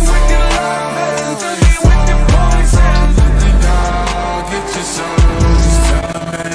with your love, with your poison. Now get your soul.